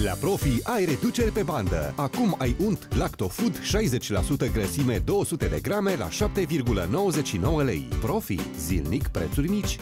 La Profi ai reduceri pe bandă. Acum ai unt Lactofood 60% grăsime 200 de grame la 7,99 lei. Profi. Zilnic prețuri mici.